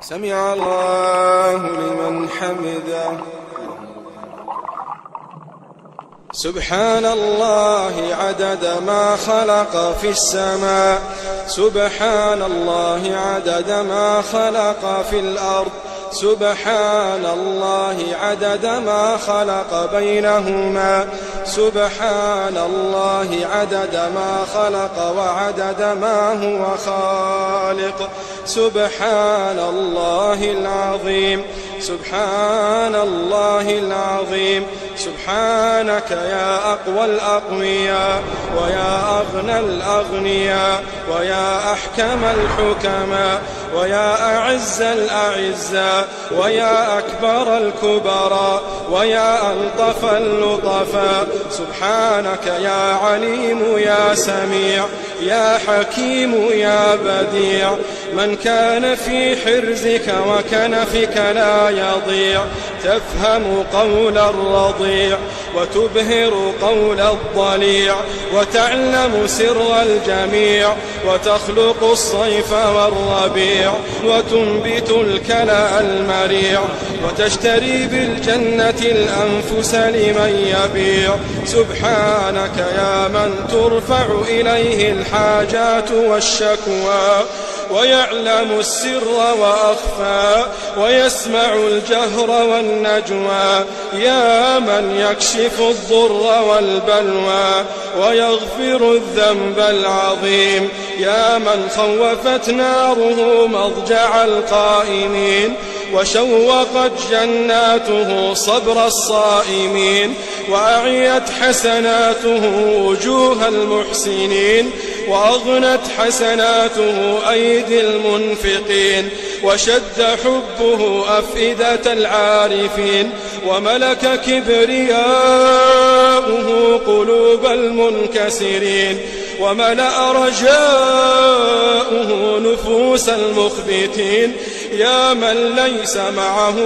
سمع الله لمن حمده. سبحان الله عدد ما خلق في السماء. سبحان الله عدد ما خلق في الأرض. سبحان الله عدد ما خلق بينهما. سبحان الله عدد ما خلق وعدد ما هو خالق. سبحان الله العظيم سبحان الله العظيم. سبحانك يا أقوى الأقوياء ويا أغنى الأغنياء ويا أحكم الحكماء ويا أعز الأعزاء ويا أكبر الكبراء ويا ألطف اللطفاء سبحانك يا عليم يا سميع يا حكيم يا بديع من كان في حرزك وكنفك لا يضيع تفهم قول الرضيع وتبهر قول الضليع وتعلم سر الجميع وتخلق الصيف والربيع وتنبت الكلى المريع وتشتري بالجنة الأنفس لمن يبيع سبحانك يا من ترفع إليه الحاجات والشكوى ويعلم السر وأخفى ويسمع الجهر والنجوى يا من يكشف الضر والبلوى ويغفر الذنب العظيم. يا من خوفت ناره مضجع القائمين وشوقت جناته صبر الصائمين وأعيت حسناته وجوه المحسنين. وأغنت حسناته أيدي المنفقين وشد حبه أفئدة العارفين وملك كبرياؤه قلوب المنكسرين وملأ رجاؤه نفوس المخبتين يا من ليس معه